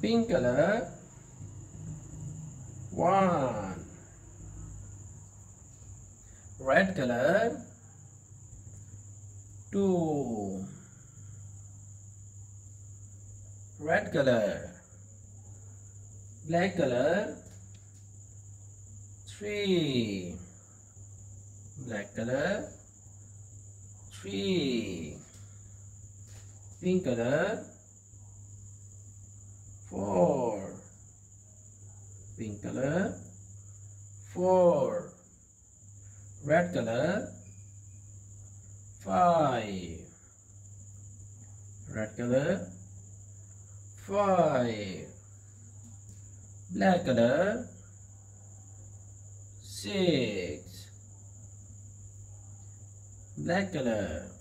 pink color one. Red color two. Red color black color three. Black color three. Pink color pink color. Four. Red color. Five. Red color. Five. Black color. Six. Black color